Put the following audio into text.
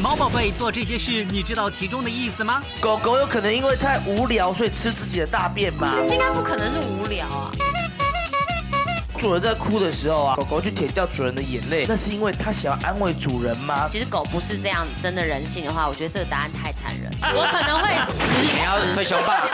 猫宝贝做这些事，你知道其中的意思吗？狗狗有可能因为太无聊，所以吃自己的大便吗？应该不可能是无聊啊。主人在哭的时候啊，狗狗去舔掉主人的眼泪，那是因为它想要安慰主人吗？其实狗不是这样真的人性的话，我觉得这个答案太残忍。我可能会你要退休吧？